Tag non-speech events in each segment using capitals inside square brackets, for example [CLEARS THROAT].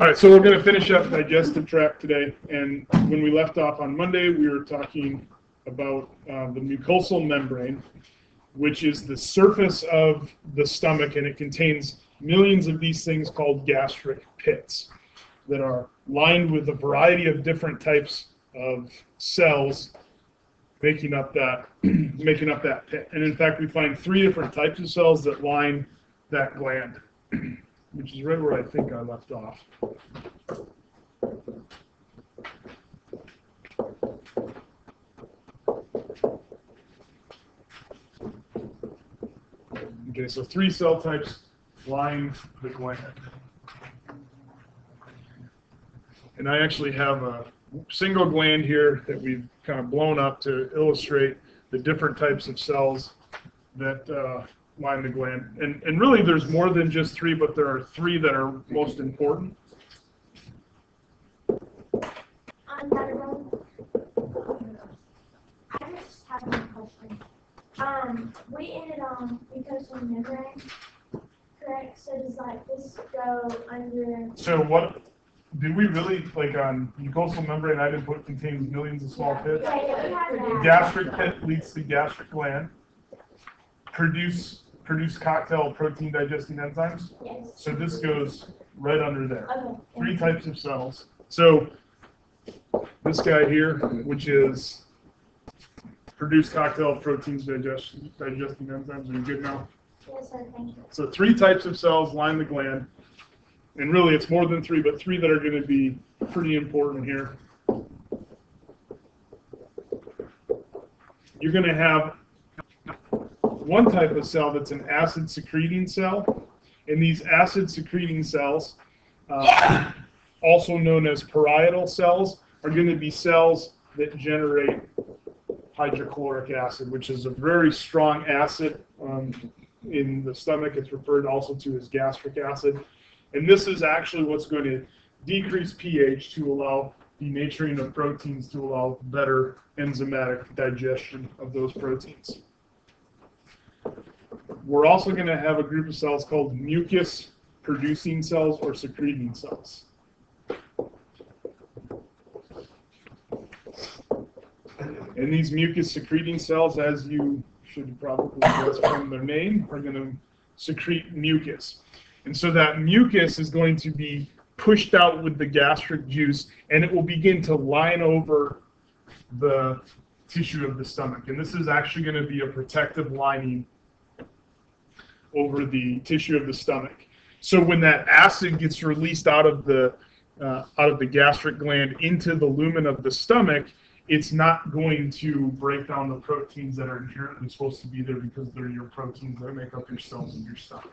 All right, so we're going to finish up digestive tract today. And when we left off on Monday, we were talking about uh, the mucosal membrane, which is the surface of the stomach, and it contains millions of these things called gastric pits that are lined with a variety of different types of cells making up that [CLEARS THROAT] making up that pit. And in fact, we find three different types of cells that line that gland, [CLEARS THROAT] which is right where I think I left off. Okay, so three cell types line the gland. And I actually have a single gland here that we've kind of blown up to illustrate the different types of cells that uh, line the gland. And, and really, there's more than just three, but there are three that are most important. On that one, I just have one question. Um, we ended on mucosal membrane, correct? So does like this go under? So what, did we really, like on mucosal membrane, I didn't put contains millions of small pits? Yeah, yeah, we that. Gastric pit leads to gastric gland. Produce, produce cocktail protein digesting enzymes. Yes. So this goes right under there. Okay. Three types of cells. So this guy here, which is produce cocktail proteins digestion, digesting enzymes, are you good now? Yes, sir, thank you. So three types of cells line the gland. And really, it's more than three, but three that are going to be pretty important here. You're going to have one type of cell that's an acid secreting cell. And these acid secreting cells, uh, also known as parietal cells, are going to be cells that generate hydrochloric acid, which is a very strong acid um, in the stomach. It's referred also to as gastric acid. And this is actually what's going to decrease pH to allow denaturing of proteins to allow better enzymatic digestion of those proteins. We're also going to have a group of cells called mucus producing cells or secreting cells. And these mucus secreting cells, as you should probably guess from their name, are going to secrete mucus. And so that mucus is going to be pushed out with the gastric juice and it will begin to line over the tissue of the stomach. And this is actually going to be a protective lining over the tissue of the stomach. So when that acid gets released out of the uh, out of the gastric gland into the lumen of the stomach, it's not going to break down the proteins that are inherently supposed to be there because they're your proteins that make up your cells in your stomach.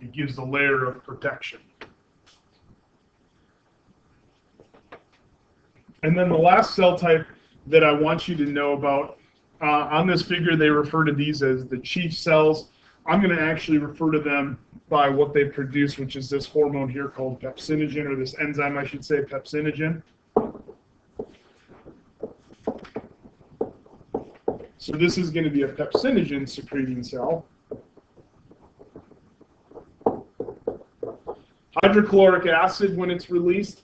It gives a layer of protection. And then the last cell type that I want you to know about, uh, on this figure they refer to these as the chief cells. I'm going to actually refer to them by what they produce, which is this hormone here called pepsinogen, or this enzyme, I should say, pepsinogen. So this is going to be a pepsinogen secreting cell. Hydrochloric acid, when it's released,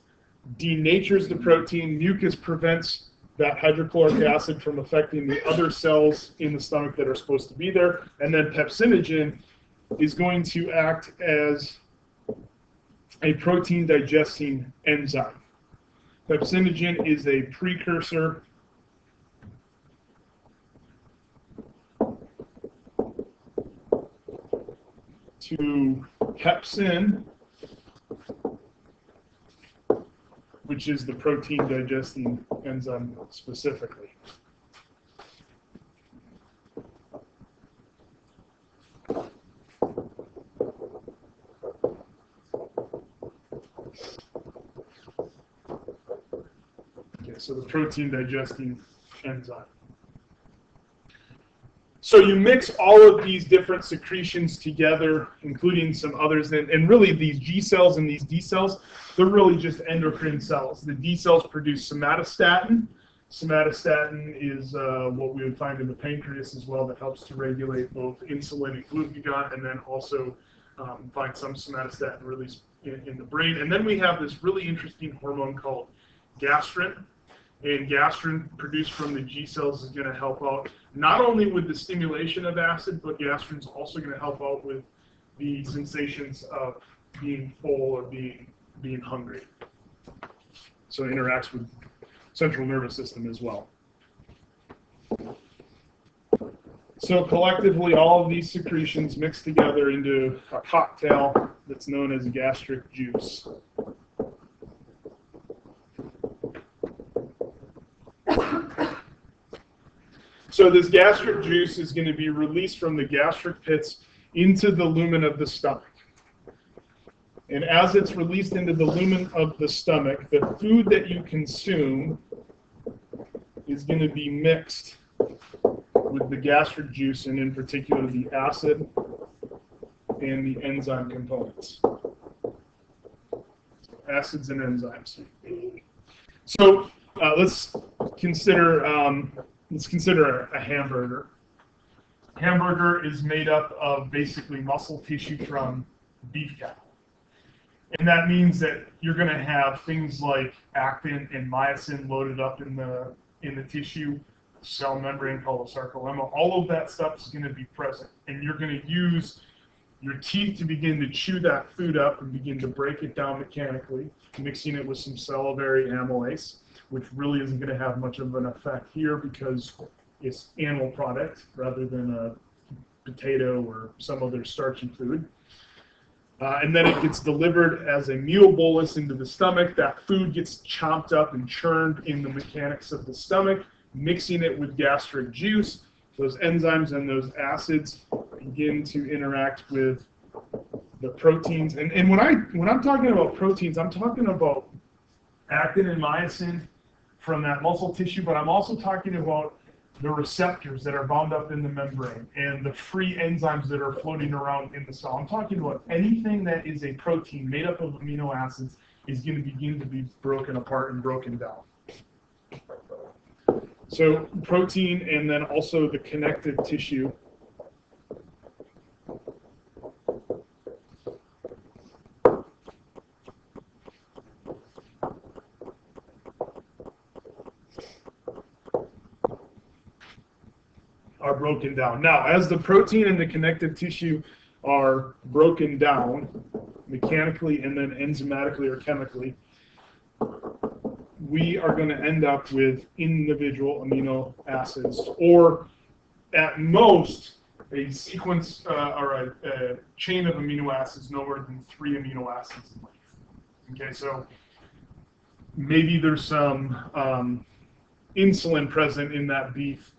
denatures the protein. Mucus prevents that hydrochloric acid from affecting the other cells in the stomach that are supposed to be there. And then pepsinogen is going to act as a protein digesting enzyme. Pepsinogen is a precursor to pepsin, which is the protein digesting enzyme specifically. Okay, so the protein digesting enzyme. So you mix all of these different secretions together, including some others, and, and really these G cells and these D cells, they're really just endocrine cells. The D cells produce somatostatin. Somatostatin is uh, what we would find in the pancreas as well that helps to regulate both insulin and glucagon, and then also um, find some somatostatin release in, in the brain. And then we have this really interesting hormone called gastrin. And gastrin produced from the G cells is going to help out not only with the stimulation of acid, but gastrin is also going to help out with the sensations of being full or being being hungry. So it interacts with central nervous system as well. So collectively, all of these secretions mix together into a cocktail that's known as gastric juice. So this gastric juice is going to be released from the gastric pits into the lumen of the stomach. And as it's released into the lumen of the stomach, the food that you consume is going to be mixed with the gastric juice, and in particular the acid and the enzyme components. Acids and enzymes. So uh, let's consider um, let's consider a hamburger. Hamburger is made up of basically muscle tissue from beef cattle. And that means that you're going to have things like actin and myosin loaded up in the in the tissue, cell membrane called sarcolemma. All of that stuff is going to be present, and you're going to use your teeth to begin to chew that food up and begin to break it down mechanically, mixing it with some salivary amylase, which really isn't going to have much of an effect here because it's animal product rather than a potato or some other starchy food. Uh, and then it gets delivered as a meal bolus into the stomach. That food gets chopped up and churned in the mechanics of the stomach, mixing it with gastric juice. Those enzymes and those acids begin to interact with the proteins. And, and when I when I'm talking about proteins, I'm talking about actin and myosin from that muscle tissue, but I'm also talking about the receptors that are bound up in the membrane and the free enzymes that are floating around in the cell. I'm talking about anything that is a protein made up of amino acids is going to begin to be broken apart and broken down. So protein and then also the connective tissue. Are broken down. Now, as the protein and the connective tissue are broken down mechanically and then enzymatically or chemically, we are going to end up with individual amino acids, or at most, a sequence uh, or a, a, chain of amino acids no more than three amino acids in length. Okay, so maybe there's some um, insulin present in that beef,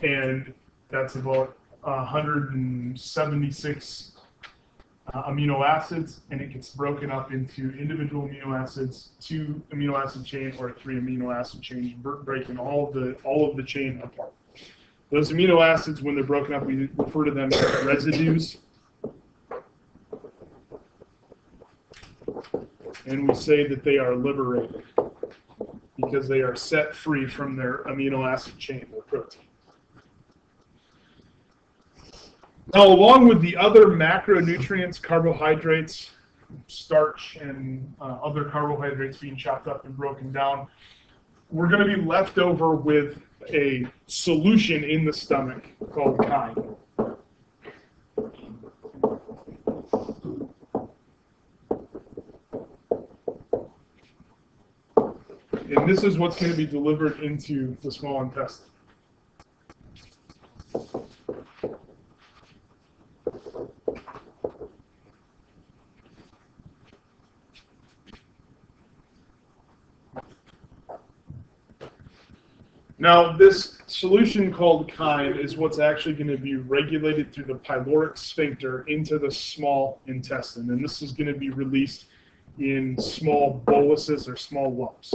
and that's about 176 uh, amino acids, and it gets broken up into individual amino acids, two amino acid chain, or three amino acid chain, breaking all of the all of the chain apart. Those amino acids, when they're broken up, we refer to them as residues. And we say that they are liberated because they are set free from their amino acid chain, their protein. Now, along with the other macronutrients, carbohydrates, starch, and uh, other carbohydrates being chopped up and broken down, we're going to be left over with a solution in the stomach called chyme. And this is what's going to be delivered into the small intestine. Now, this solution called chyme is what's actually going to be regulated through the pyloric sphincter into the small intestine, and this is going to be released in small boluses or small lumps.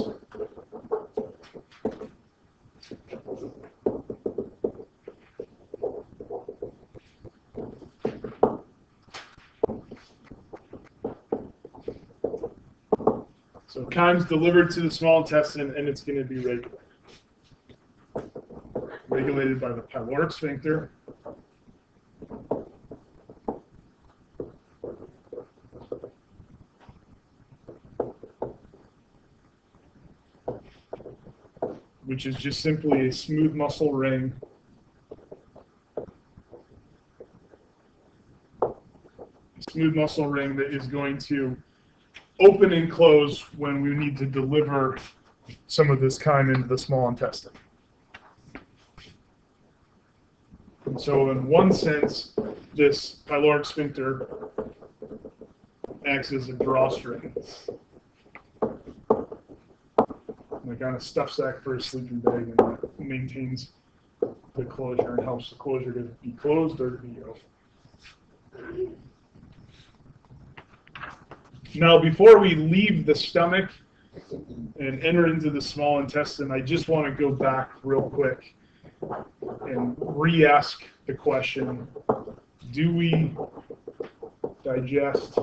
So chyme's delivered to the small intestine, and it's going to be regulated regulated by the pyloric sphincter. which is just simply a smooth muscle ring smooth muscle ring that is going to open and close when we need to deliver some of this chyme into the small intestine. And so, in one sense, this pyloric sphincter acts as a drawstring, like on a stuff sack for a sleeping bag, and that maintains the closure and helps the closure to be closed or to be open. Now, before we leave the stomach and enter into the small intestine, I just want to go back real quick and re-ask the question, do we digest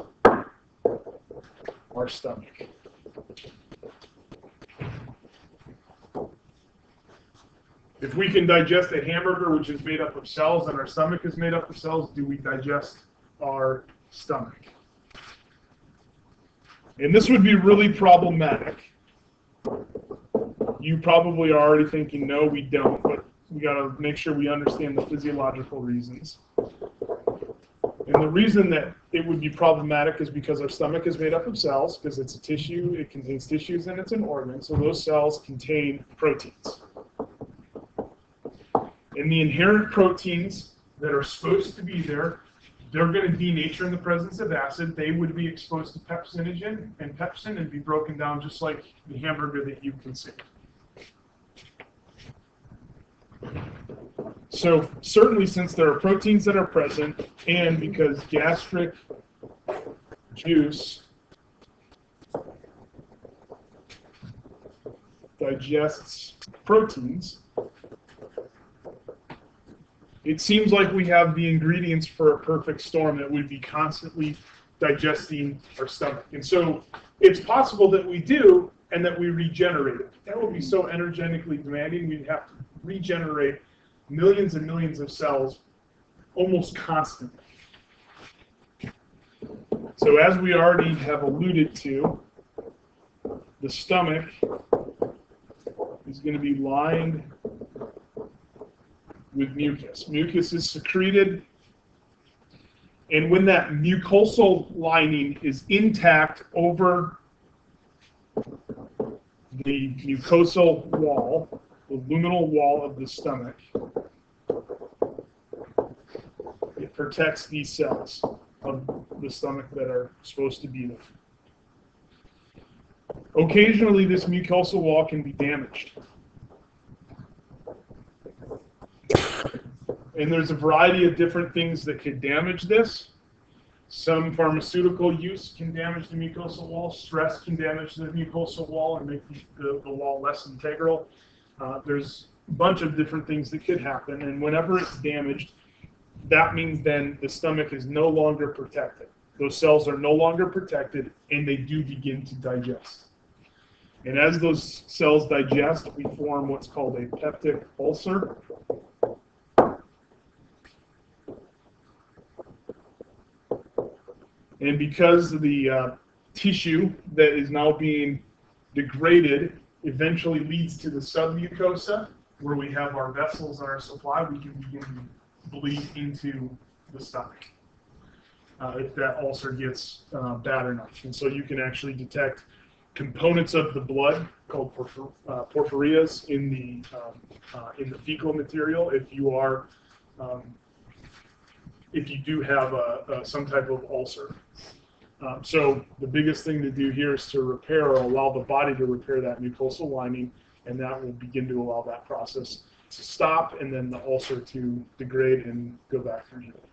our stomach? If we can digest a hamburger, which is made up of cells, and our stomach is made up of cells, do we digest our stomach? And this would be really problematic. You probably are already thinking, no, we don't, but we got to make sure we understand the physiological reasons. And the reason that it would be problematic is because our stomach is made up of cells, because it's a tissue, it contains tissues, and it's an organ, so those cells contain proteins. And the inherent proteins that are supposed to be there they're going to denature in the presence of acid. They would be exposed to pepsinogen and pepsin and be broken down just like the hamburger that you consume. So certainly since there are proteins that are present and because gastric juice digests proteins, it seems like we have the ingredients for a perfect storm that would be constantly digesting our stomach. And so it's possible that we do and that we regenerate it. That would be so energetically demanding, we'd have to regenerate millions and millions of cells almost constantly. So as we already have alluded to, the stomach is going to be lined with mucus. Mucus is secreted, and when that mucosal lining is intact over the mucosal wall, the luminal wall of the stomach, it protects these cells of the stomach that are supposed to be there. Occasionally, this mucosal wall can be damaged. And there's a variety of different things that could damage this. Some pharmaceutical use can damage the mucosal wall. Stress can damage the mucosal wall and make the, the wall less integral. Uh, there's a bunch of different things that could happen. And whenever it's damaged, that means then the stomach is no longer protected. Those cells are no longer protected and they do begin to digest. And as those cells digest, we form what's called a peptic ulcer. And because of the uh, tissue that is now being degraded eventually leads to the submucosa, where we have our vessels and our supply, we can begin to bleed into the stomach uh, if that ulcer gets uh, bad enough. And so you can actually detect components of the blood called porphyr uh, porphyrias in the um, uh, in the fecal material if you are um, if you do have a, a some type of ulcer. Um, so the biggest thing to do here is to repair or allow the body to repair that mucosal lining, and that will begin to allow that process to stop and then the ulcer to degrade and go back through healing.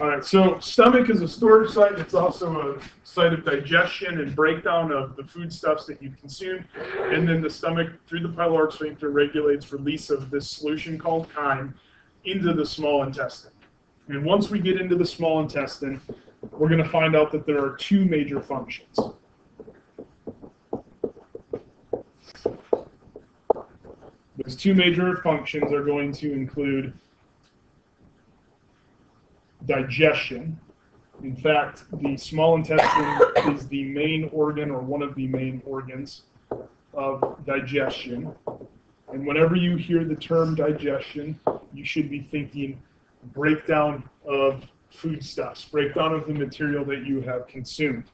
All right, so stomach is a storage site. It's also a site of digestion and breakdown of the foodstuffs that you consume. And then the stomach, through the pyloric sphincter, regulates release of this solution called chyme into the small intestine. And once we get into the small intestine, we're going to find out that there are two major functions. Those two major functions are going to include digestion. In fact, the small intestine is the main organ or one of the main organs of digestion. And whenever you hear the term digestion, you should be thinking breakdown of foodstuffs, breakdown of the material that you have consumed.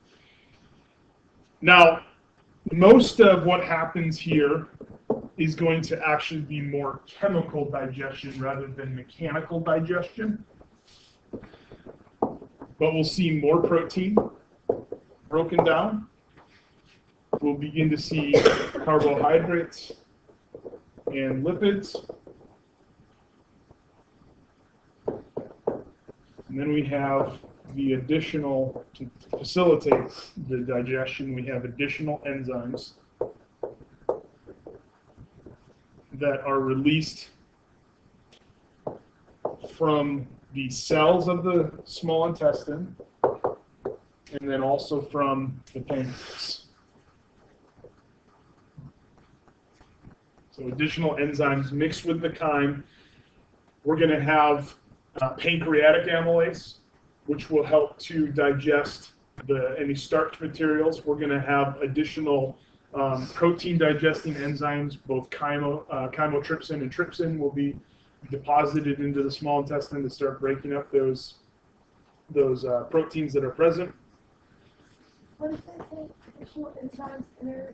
Now, most of what happens here is going to actually be more chemical digestion rather than mechanical digestion. But we'll see more protein broken down. We'll begin to see carbohydrates and lipids. And then we have the additional, to facilitate the digestion, we have additional enzymes that are released from the cells of the small intestine and then also from the pancreas. So additional enzymes mixed with the chyme. We're going to have uh, pancreatic amylase, which will help to digest the any starch materials. We're going to have additional um, protein digesting enzymes, both chymo, uh, chymotrypsin and trypsin will be deposited into the small intestine to start breaking up those those uh, proteins that are present. What does that say? Additional enzymes enter.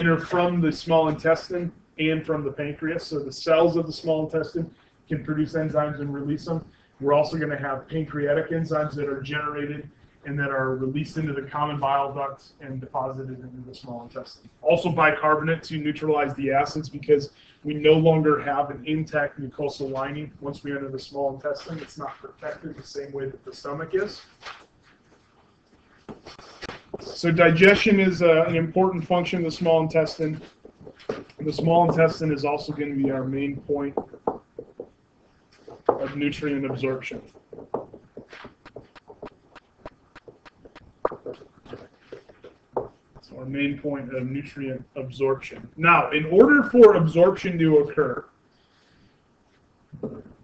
Enter from the small intestine and from the pancreas. So the cells of the small intestine can produce enzymes and release them. We're also going to have pancreatic enzymes that are generated and that are released into the common bile ducts and deposited into the small intestine. Also bicarbonate to neutralize the acids because we no longer have an intact mucosal lining once we enter the small intestine. It's not protected the same way that the stomach is. So digestion is uh, an important function of the small intestine. The small intestine is also going to be our main point of nutrient absorption. Our main point of nutrient absorption. Now, in order for absorption to occur,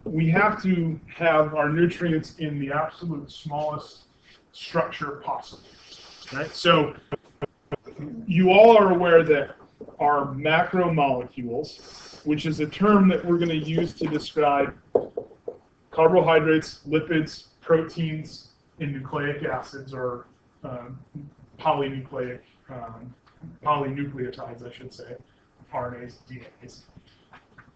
we have to have our nutrients in the absolute smallest structure possible. Right? So you all are aware that our macromolecules, which is a term that we're going to use to describe carbohydrates, lipids, proteins, and nucleic acids, or um, polynucleic, um, polynucleotides, I should say, RNAs, DNAs.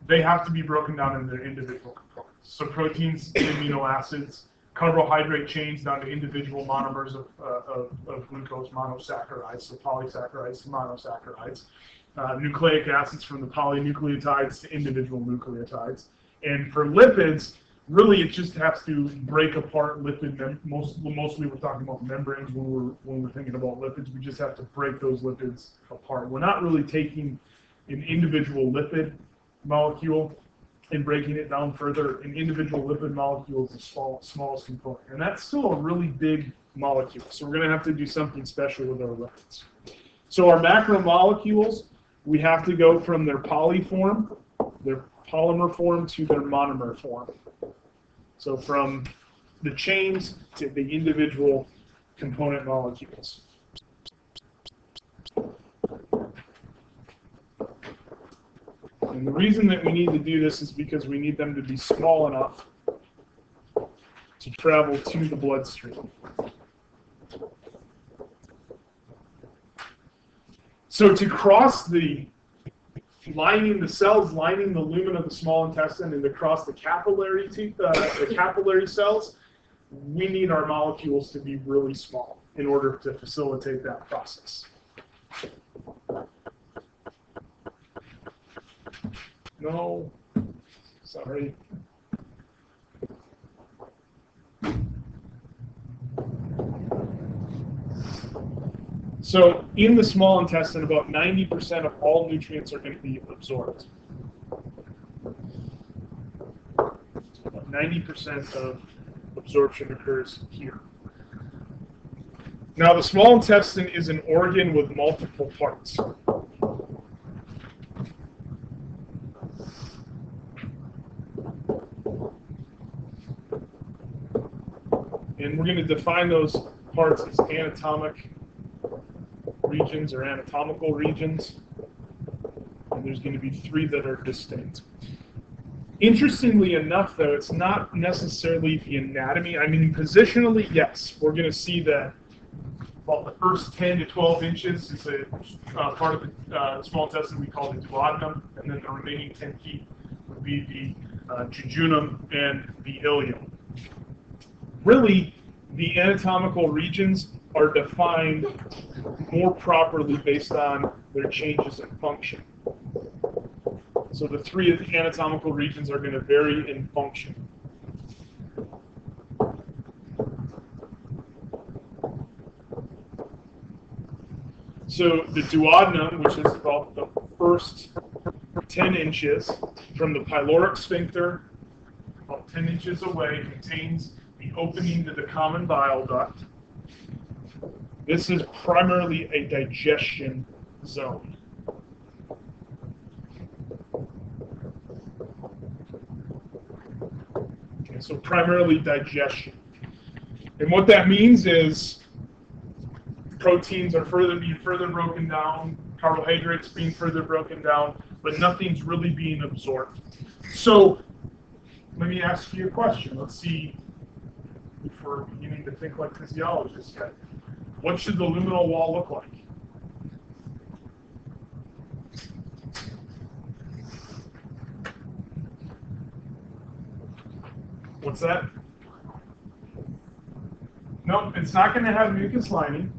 They have to be broken down into their individual components. So proteins, [COUGHS] amino acids, carbohydrate chains down to individual monomers of, uh, of, of, glucose monosaccharides, so polysaccharides to monosaccharides. Uh, nucleic acids from the polynucleotides to individual nucleotides. And for lipids, really it just has to break apart lipid mem- most mostly we're talking about membranes when we're when we're thinking about lipids. We just have to break those lipids apart. We're not really taking an individual lipid molecule and breaking it down further. An individual lipid molecule is the small, smallest component and that's still a really big molecule. So we're going to have to do something special with our lipids so our macromolecules we have to go from their poly form their polymer form to their monomer form so from the chains to the individual component molecules. And the reason that we need to do this is because we need them to be small enough to travel to the bloodstream. So to cross the lining the cells lining the lumen of the small intestine and across the capillary te- uh, the capillary cells, we need our molecules to be really small in order to facilitate that process. No, sorry. So in the small intestine, about 90% of all nutrients are going to be absorbed. 90% of absorption occurs here. Now the small intestine is an organ with multiple parts. And we're going to define those parts as anatomic regions or anatomical regions. And there's going to be three that are distinct. Interestingly enough, though, it's not necessarily the anatomy. I mean, positionally, yes, we're going to see that about the first 10 to 12 inches is a uh, part of the uh, small intestine we call the duodenum, and then the remaining 10 feet would be the uh, jejunum and the ileum. Really, the anatomical regions are defined more properly based on their changes in function. So the three anatomical regions are going to vary in function. So the duodenum, which is about the first 10 inches from the pyloric sphincter, about 10 inches away, contains the opening to the common bile duct. This is primarily a digestion zone. Okay, so primarily digestion. And what that means is proteins are further being further broken down, carbohydrates being further broken down, but nothing's really being absorbed. So let me ask you a question. Let's see if we're beginning to think like physiologists yet. What should the luminal wall look like? What's that? No, it's not going to have mucus lining.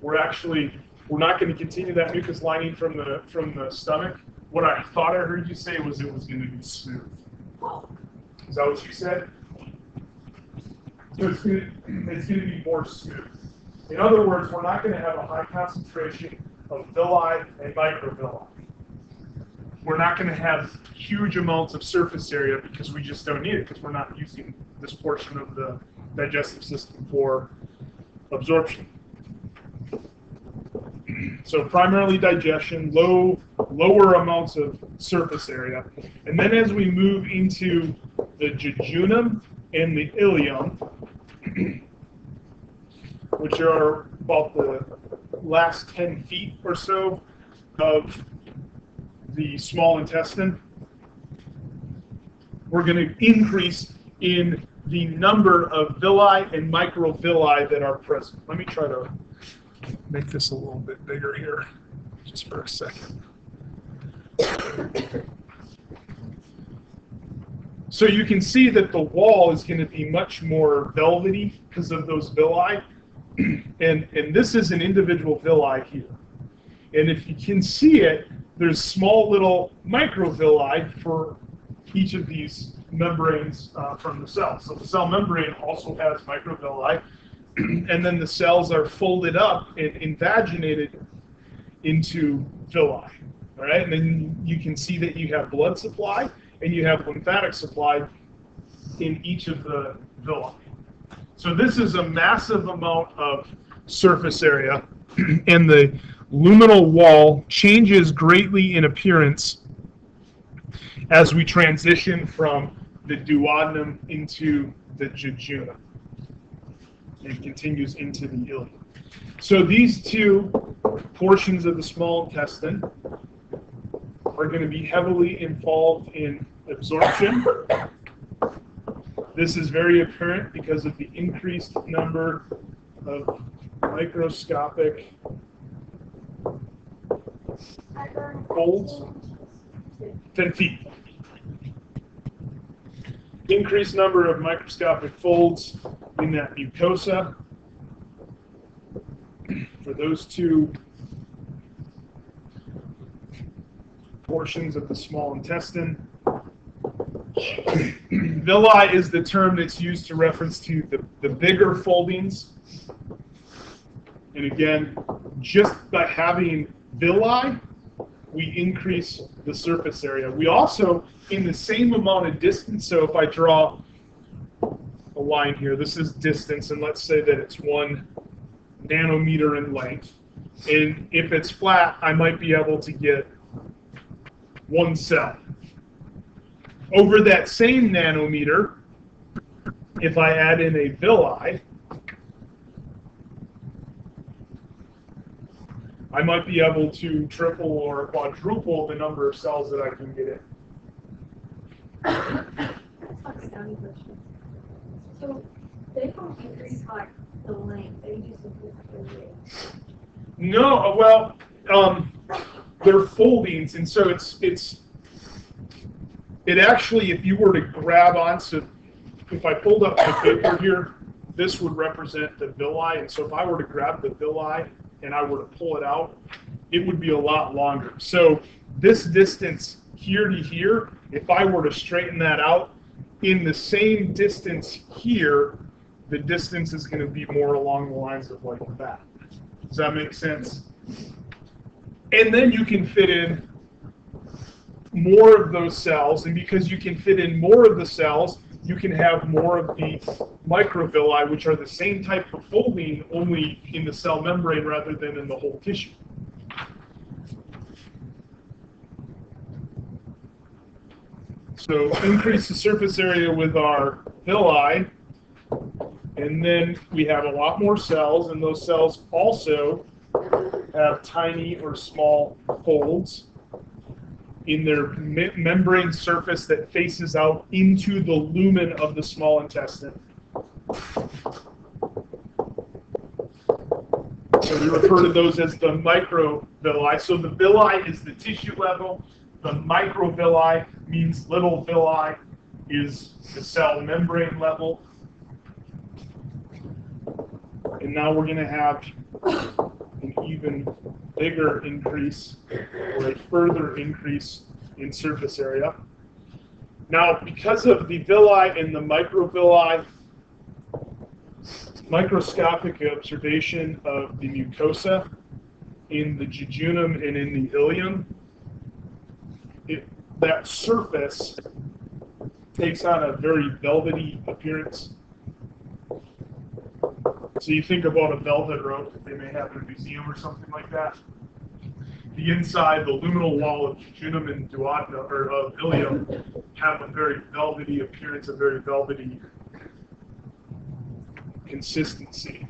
We're actually we're not going to continue that mucus lining from the from the stomach. What I thought I heard you say was it was going to be smooth. Is that what you said? So it's going to, it's going to be more smooth. In other words, we're not going to have a high concentration of villi and microvilli. We're not going to have huge amounts of surface area because we just don't need it because we're not using this portion of the digestive system for absorption. So primarily digestion, low, lower amounts of surface area. And then as we move into the jejunum and the ileum, [CLEARS THROAT] which are about the last 10 feet or so of the small intestine, we're going to increase in the number of villi and microvilli that are present. Let me try to make this a little bit bigger here, just for a second. So you can see that the wall is going to be much more velvety because of those villi. [CLEARS THROAT] and, and this is an individual villi here. And if you can see it, there's small little microvilli for each of these membranes uh, from the cell. So the cell membrane also has microvilli, [CLEARS THROAT] and then the cells are folded up and invaginated into villi. All right, and then you can see that you have blood supply and you have lymphatic supply in each of the villi. So this is a massive amount of surface area, [CLEARS THROAT] and the luminal wall changes greatly in appearance as we transition from the duodenum into the jejunum and continues into the ileum. So these two portions of the small intestine are going to be heavily involved in absorption. This is very apparent because of the increased number of microscopic folds. 10 feet. Increased number of microscopic folds in that mucosa. For those two portions of the small intestine. Villi is the term that's used to reference to the, the bigger foldings. And again, just by having villi, we increase the surface area. We also, in the same amount of distance, so if I draw a line here, this is distance, and let's say that it's one nanometer in length. And if it's flat, I might be able to get one cell. Over that same nanometer, if I add in a villi, I might be able to triple or quadruple the number of cells that I can get in. That's like question. So they don't increase like the length, they just increase the width. No, uh, well, um, they're foldings, and so it's it's it actually, if you were to grab onto, if I pulled up the paper here, this would represent the villi, and so if I were to grab the villi and I were to pull it out, it would be a lot longer. So this distance here to here, if I were to straighten that out, in the same distance here, the distance is going to be more along the lines of like that. Does that make sense? And then you can fit in more of those cells, and because you can fit in more of the cells, you can have more of the microvilli, which are the same type of folding, only in the cell membrane rather than in the whole tissue. So increase the surface area with our villi, and then we have a lot more cells, and those cells also have tiny or small folds in their me- membrane surface that faces out into the lumen of the small intestine. So we refer to those as the microvilli. So the villi is the tissue level. The microvilli means little villi is the cell membrane level. And now we're going to have even bigger increase or a further increase in surface area. Now, because of the villi and the microvilli, microscopic observation of the mucosa in the jejunum and in the ileum, it, that surface takes on a very velvety appearance. So you think about a velvet rope that they may have in a museum or something like that. The inside, the luminal wall of jejunum and duodenum, or of ileum, have a very velvety appearance, a very velvety consistency.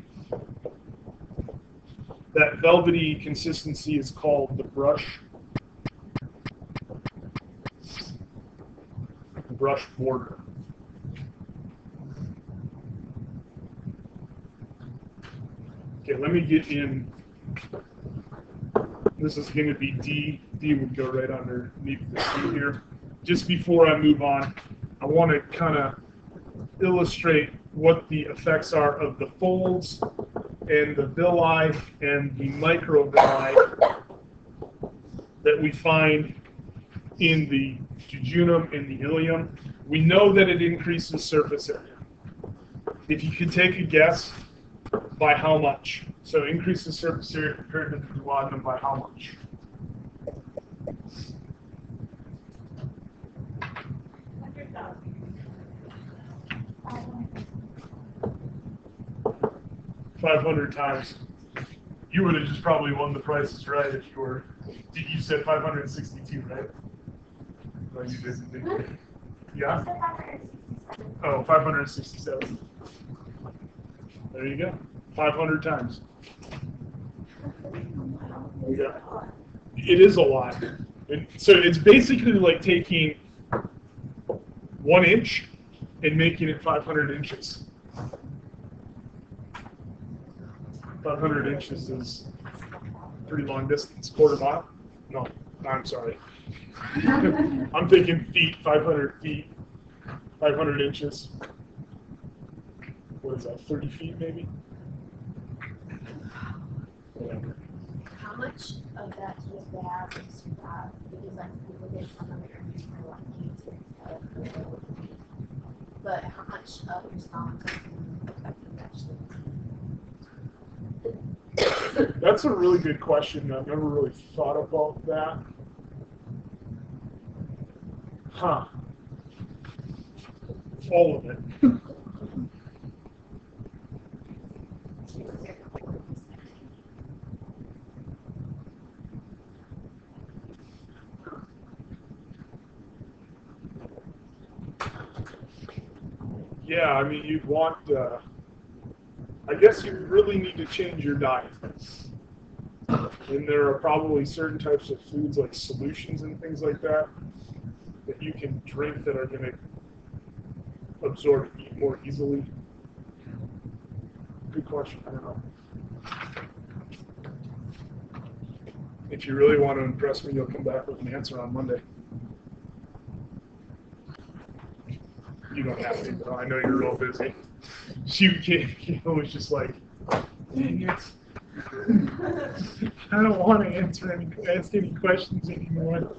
That velvety consistency is called the brush. Brush border. Okay, let me get in. This is going to be D. D would go right underneath the C here. Just before I move on, I want to kind of illustrate what the effects are of the folds and the villi and the microvilli that we find in the jejunum and the ileum. We know that it increases surface area. If you could take a guess, by how much? So increase the surface area compared to the duodenum by how much? Five hundred times. You would have just probably won the Price Is Right if you were. Did you said five hundred sixty-two, right? No, you didn't. Did you? Yeah. Oh, 567. There you go. 500 times. Yeah. It is a lot. And so it's basically like taking one inch and making it 500 inches. 500 inches is pretty long distance. Quarter mile? No, I'm sorry. [LAUGHS] I'm thinking feet, 500 feet, 500 inches. What is that, 30 feet maybe? Whatever. How much of that do you have to survive? Because like people get some of their for like cancer, but how much of your stomach actually? That's a really good question. I've never really thought about that. Huh. All of it. Yeah, I mean, you'd want, uh, I guess you really need to change your diet. And there are probably certain types of foods like solutions and things like that that you can drink that are going to absorb heat more easily. Good question. I don't know. If you really want to impress me, you'll come back with an answer on Monday. You don't have to, but I know you're real busy. She know, was just like, dang it. [LAUGHS] I don't want to answer any, ask any questions anymore.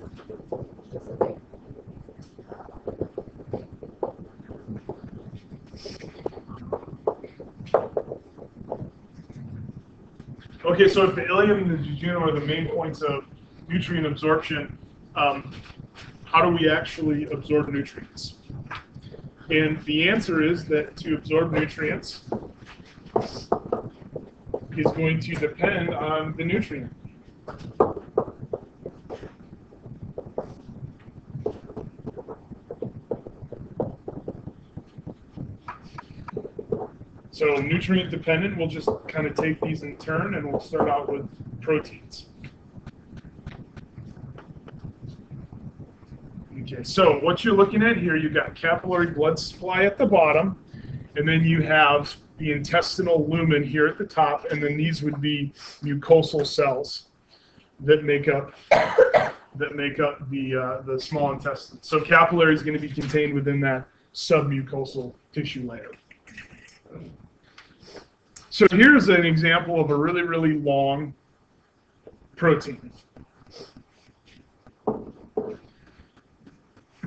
Okay, so if the ileum and the jejunum are the main points of nutrient absorption, um, how do we actually absorb nutrients? And the answer is that to absorb nutrients is going to depend on the nutrient. So nutrient dependent, we'll just kind of take these in turn and we'll start out with proteins. Okay, so what you're looking at here, you've got capillary blood supply at the bottom, and then you have the intestinal lumen here at the top, and then these would be mucosal cells that make up that make up the uh, the small intestine. So capillary is going to be contained within that submucosal tissue layer. So here's an example of a really, really long protein.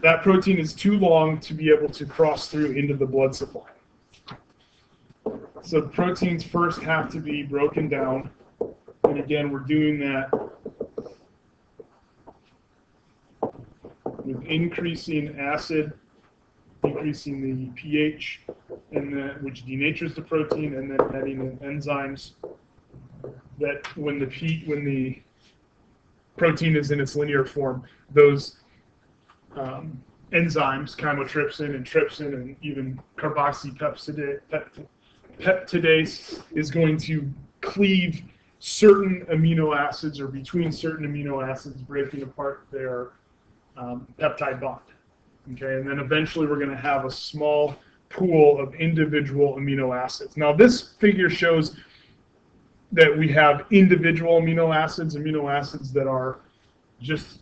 That protein is too long to be able to cross through into the blood supply. So proteins first have to be broken down. And again, we're doing that with increasing acid, decreasing the pH, and which denatures the protein, and then adding in enzymes that when the when the protein is in its linear form, those um, enzymes, chymotrypsin and trypsin, and even carboxypeptidase, peptidase is going to cleave certain amino acids or between certain amino acids, breaking apart their um, peptide bond. Okay, and then eventually we're going to have a small pool of individual amino acids. Now this figure shows that we have individual amino acids, amino acids that are just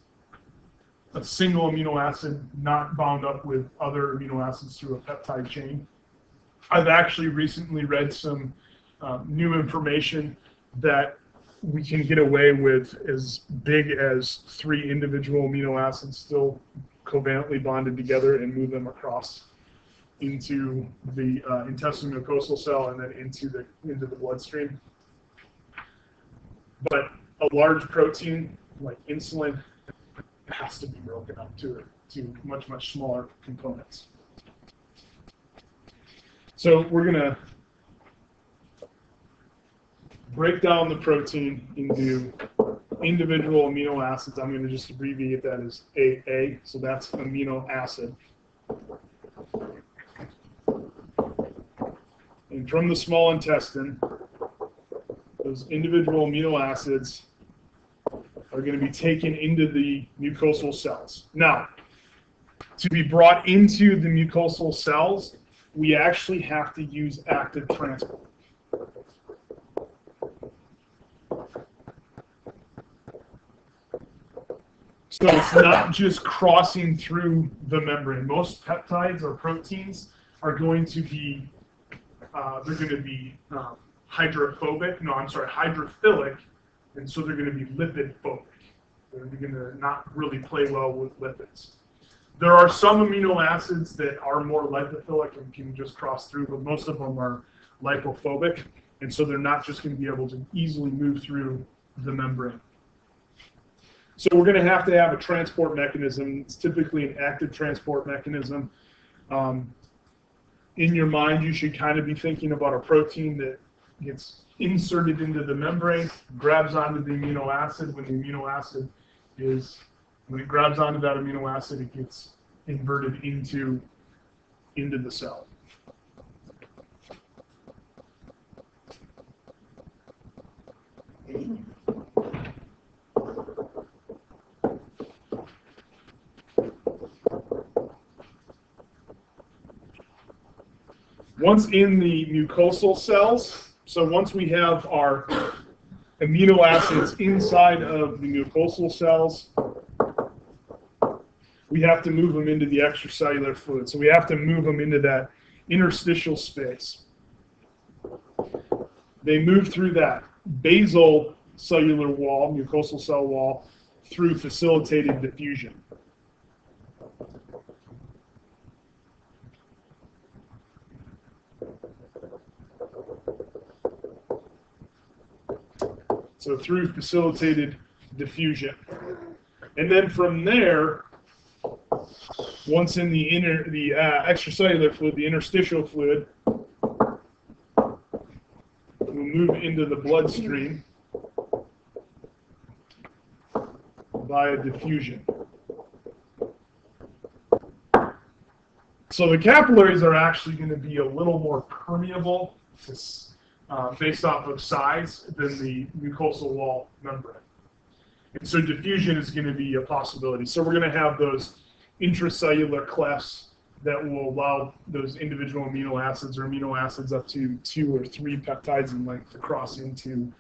a single amino acid not bound up with other amino acids through a peptide chain. I've actually recently read some um, new information that we can get away with as big as three individual amino acids still covalently bonded together and move them across into the uh, intestinal mucosal cell and then into the into the bloodstream. But a large protein like insulin has to be broken up to to much much smaller components. So we're gonna break down the protein into individual amino acids. I'm going to just abbreviate that as AA. So that's amino acid. And from the small intestine, those individual amino acids are going to be taken into the mucosal cells. Now, to be brought into the mucosal cells, we actually have to use active transport. So it's not just crossing through the membrane. Most peptides or proteins are going to be, uh, they're going to be um, hydrophobic. No, I'm sorry, hydrophilic, and so they're going to be lipid phobic. They're going to not really play well with lipids. There are some amino acids that are more lipophilic and can just cross through, but most of them are lipophobic, and so they're not just going to be able to easily move through the membrane. So we're going to have to have a transport mechanism. It's typically an active transport mechanism. Um, in your mind, you should kind of be thinking about a protein that gets inserted into the membrane, grabs onto the amino acid. When the amino acid is, when it grabs onto that amino acid, it gets inverted into, into the cell. Once in the mucosal cells, so once we have our amino acids inside of the mucosal cells, we have to move them into the extracellular fluid. So we have to move them into that interstitial space. They move through that basal cellular wall, mucosal cell wall, through facilitated diffusion. So through facilitated diffusion. And then from there, once in the inner, the uh, extracellular fluid, the interstitial fluid, will move into the bloodstream via diffusion. So the capillaries are actually going to be a little more permeable uh, based off of size than the mucosal wall membrane. And so diffusion is going to be a possibility. So we're going to have those intracellular clefts that will allow those individual amino acids or amino acids up to two or three peptides in length to cross into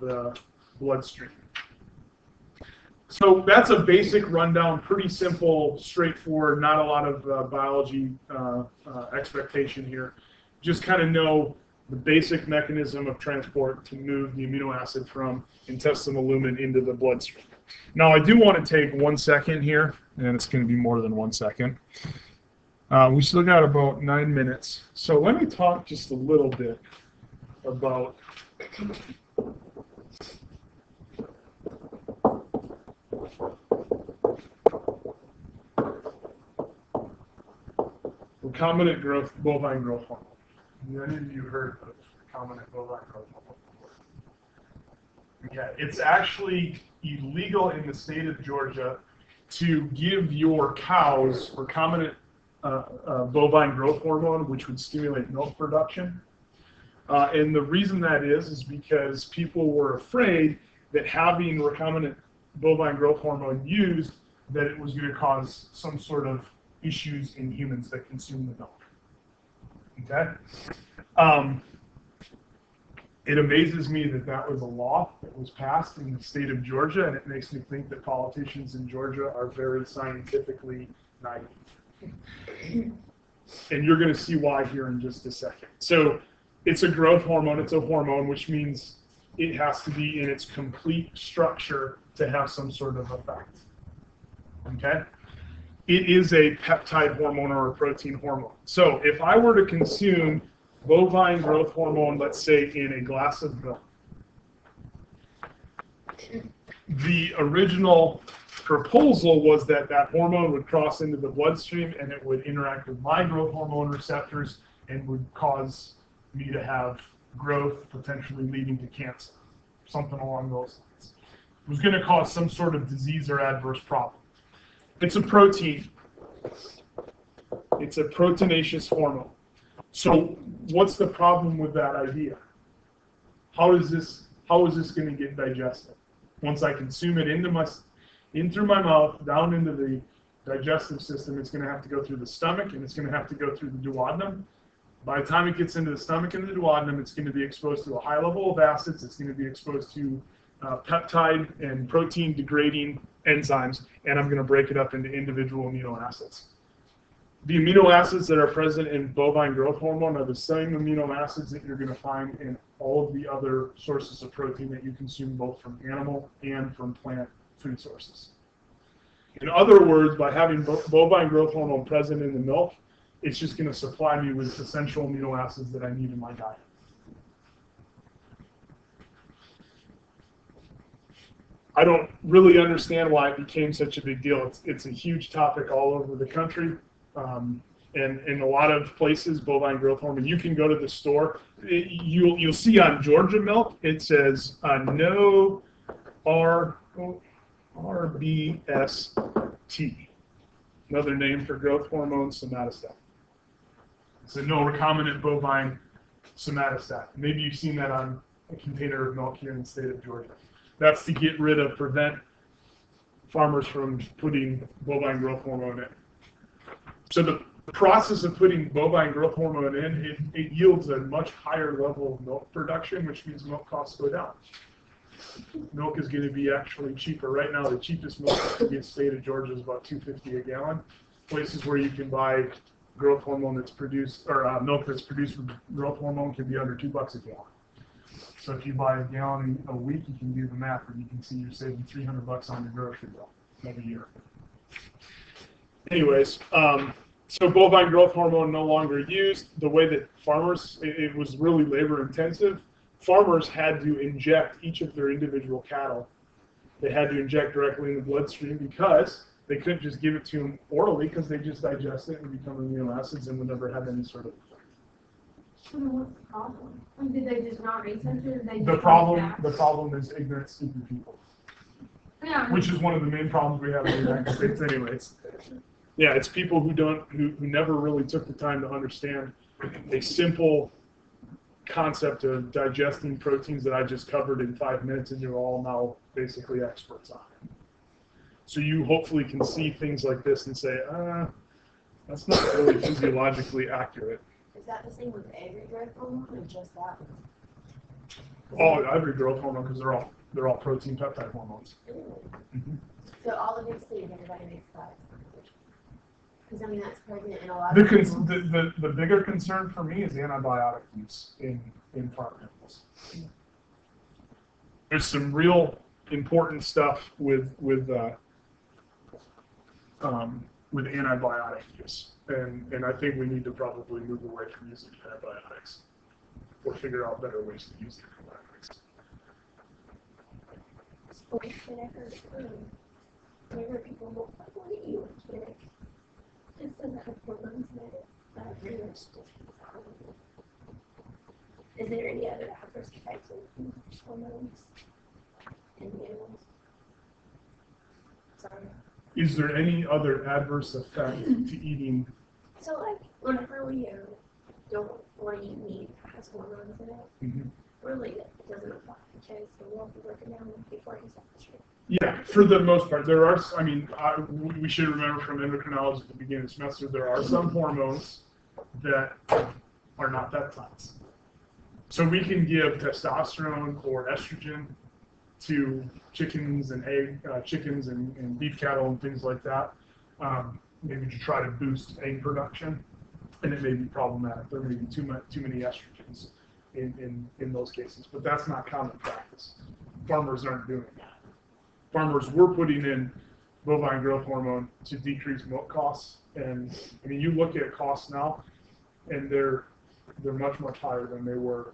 the bloodstream. So that's a basic rundown, pretty simple, straightforward, not a lot of uh, biology uh, uh, expectation here. Just kind of know the basic mechanism of transport to move the amino acid from intestinal lumen into the bloodstream. Now, I do want to take one second here, and it's going to be more than one second. Uh, we still got about nine minutes, so let me talk just a little bit about recombinant growth, bovine growth hormone. Any of you heard of recombinant bovine growth hormone before? Yeah, it's actually illegal in the state of Georgia to give your cows recombinant uh, uh, bovine growth hormone, which would stimulate milk production. Uh, and the reason that is, is because people were afraid that having recombinant bovine growth hormone used, that it was going to cause some sort of issues in humans that consume the milk. Okay? Um, it amazes me that that was a law that was passed in the state of Georgia, and it makes me think that politicians in Georgia are very scientifically naive. And you're going to see why here in just a second. So, it's a growth hormone, it's a hormone, which means it has to be in its complete structure to have some sort of effect. Okay? It is a peptide hormone or a protein hormone. So, if I were to consume bovine growth hormone, let's say in a glass of milk. The original proposal was that that hormone would cross into the bloodstream and it would interact with my growth hormone receptors and would cause me to have growth, potentially leading to cancer, something along those lines. It was going to cause some sort of disease or adverse problem. It's a protein. It's a proteinaceous hormone. So what's the problem with that idea? How is this how is this going to get digested? Once I consume it into my in through my mouth, down into the digestive system, it's going to have to go through the stomach and it's going to have to go through the duodenum. By the time it gets into the stomach and the duodenum, it's going to be exposed to a high level of acids. It's going to be exposed to uh, peptide and protein degrading enzymes, and I'm going to break it up into individual amino acids. The amino acids that are present in bovine growth hormone are the same amino acids that you're going to find in all of the other sources of protein that you consume, both from animal and from plant food sources. In other words, by having bo- bovine growth hormone present in the milk, it's just going to supply me with essential amino acids that I need in my diet. I don't really understand why it became such a big deal. It's, it's a huge topic all over the country. Um, and in a lot of places, bovine growth hormone, you can go to the store. It- you'll, you'll see on Georgia milk, it says uh, no R, RBST. Another name for growth hormone, somatostatin. It's a no recombinant bovine somatostatin. Maybe you've seen that on a container of milk here in the state of Georgia. That's to get rid of, prevent farmers from putting bovine growth hormone in. So the process of putting bovine growth hormone in, it, it yields a much higher level of milk production, which means milk costs go down. Milk is gonna be actually cheaper. Right now, the cheapest milk in the state of Georgia is about two fifty a gallon. Places where you can buy growth hormone that's produced, or uh, milk that's produced from growth hormone can be under two bucks a gallon. So if you buy a gallon a week, you can do the math, and you can see you're saving three hundred bucks on your grocery bill every year. Anyways, um, so bovine growth hormone no longer used. The way that farmers, it, it was really labor intensive. Farmers had to inject each of their individual cattle. They had to inject directly in the bloodstream because they couldn't just give it to them orally because they just digest it and become amino acids and would never have any sort of what's the problem? Like, did they just not research it, they? The problem, the problem is ignorant, stupid people, Yeah, which is one of the main problems we have in the United States anyways. Yeah, it's people who don't, who, who never really took the time to understand a simple concept of digesting proteins that I just covered in five minutes and you're all now basically experts on it. So you hopefully can see things like this and say, uh, that's not really physiologically accurate. Is that the same with every growth hormone or just that? All, every growth hormone, because they're all, they're all protein peptide hormones. Mhm. So all of it's food, everybody makes that. Because I mean, that's pregnant in a lot The, of. cons- the, the, the bigger concern for me is antibiotic use in, in farm animals. There's some real important stuff with, with, uh, um, with antibiotic use. And, and I think we need to probably move away from using antibiotics or figure out better ways to use antibiotics. whenever, um, whenever people go, what do you get? It says that hormones in uh, pretty much um, Is there any other adverse effects of hormones in the animals? Sorry. Is there any other adverse effect to eating? So like, whenever we, don't want to eat meat that has hormones in it, Mhm. really it doesn't apply because the wolf is broken down before he's at the. Yeah, for the most part, there are, I mean, I, we we should remember from endocrinology at the beginning of the semester, there are some hormones that are not peptides. So we can give testosterone or estrogen to chickens and egg, uh, chickens and, and beef cattle and things like that. Um, maybe to try to boost egg production, and it may be problematic. There may be too much, too many estrogens in, in, in those cases, but that's not common practice. Farmers aren't doing that farmers were putting in bovine growth hormone to decrease milk costs. And I mean, you look at costs now, and they're they're much much higher than they were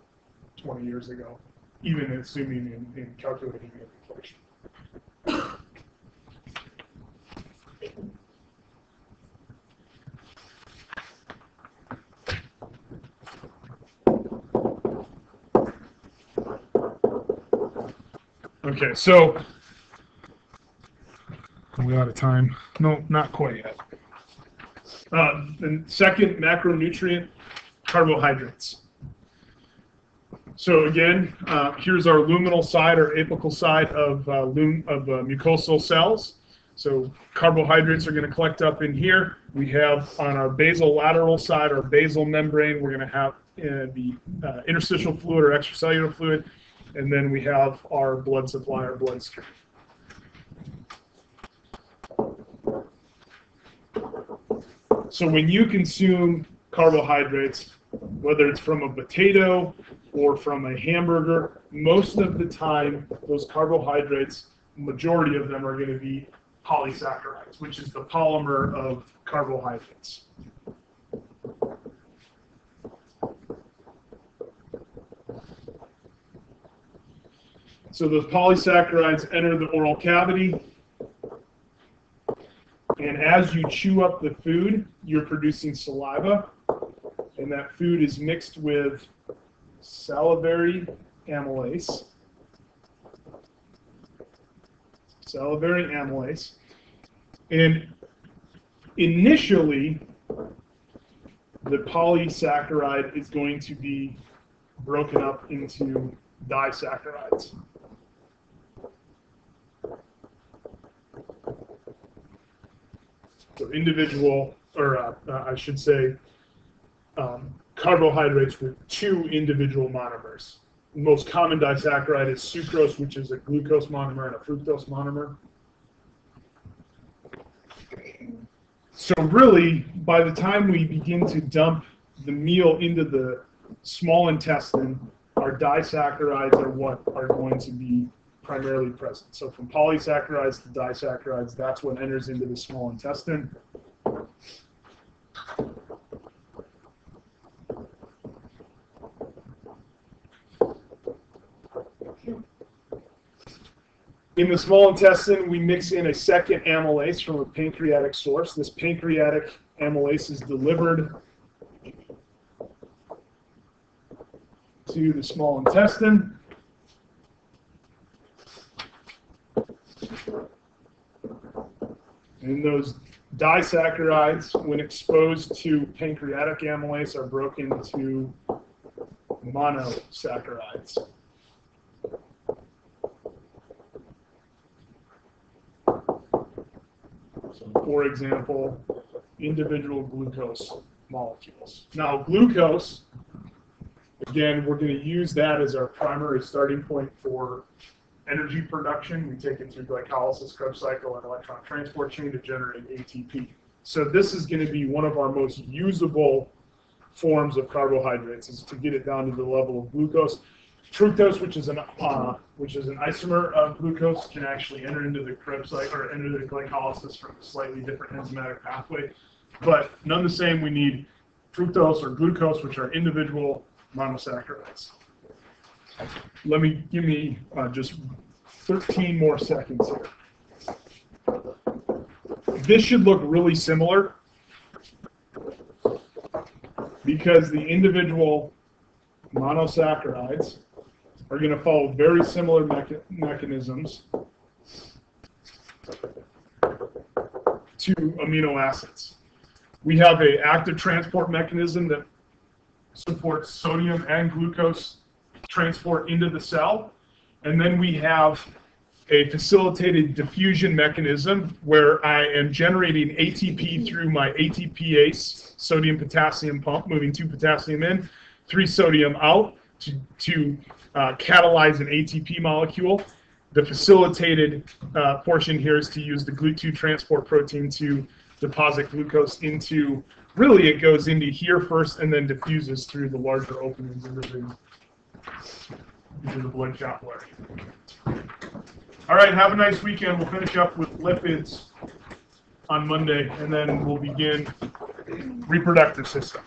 20 years ago, even assuming in, in calculating in inflation. Okay, so are we out of time? No, not quite yet. Uh, the second macronutrient, carbohydrates. So again, uh, here's our luminal side or apical side of, uh, lum- of uh, mucosal cells. So carbohydrates are going to collect up in here. We have on our basal lateral side, our basal membrane, we're going to have uh, the uh, interstitial fluid or extracellular fluid. And then we have our blood supply, our bloodstream. So when you consume carbohydrates, whether it's from a potato or from a hamburger, most of the time, those carbohydrates, majority of them are going to be polysaccharides, which is the polymer of carbohydrates. So those polysaccharides enter the oral cavity, and as you chew up the food, you're producing saliva, and that food is mixed with salivary amylase. Salivary amylase. And initially, the polysaccharide is going to be broken up into disaccharides. So individual, or uh, uh, I should say, um, carbohydrates with two individual monomers. The most common disaccharide is sucrose, which is a glucose monomer and a fructose monomer. So really, by the time we begin to dump the meal into the small intestine, our disaccharides are what are going to be primarily present. So from polysaccharides to disaccharides, that's what enters into the small intestine. In the small intestine, we mix in a second amylase from a pancreatic source. This pancreatic amylase is delivered to the small intestine. And those disaccharides, when exposed to pancreatic amylase, are broken to monosaccharides. For example, individual glucose molecules. Now, glucose, again, we're going to use that as our primary starting point for energy production. We take it through glycolysis, Krebs cycle, and electron transport chain to generate ATP. So this is going to be one of our most usable forms of carbohydrates, is to get it down to the level of glucose. Fructose, which is an uh, which is an isomer of glucose, can actually enter into the Krebs cycle or enter the glycolysis from a slightly different enzymatic pathway. But none the same, we need fructose or glucose, which are individual monosaccharides. Let me give me uh, just 13 more seconds here. This should look really similar because the individual monosaccharides are going to follow very similar mecha- mechanisms to amino acids. We have a active transport mechanism that supports sodium and glucose transport into the cell. And then we have a facilitated diffusion mechanism where I am generating ATP through my ATPase sodium potassium pump, moving two potassium in, three sodium out to, to uh, catalyze an ATP molecule. The facilitated uh, portion here is to use the GLUT2 transport protein to deposit glucose into, really it goes into here first and then diffuses through the larger openings into the, into the blood capillary. All right, have a nice weekend. We'll finish up with lipids on Monday and then we'll begin reproductive system.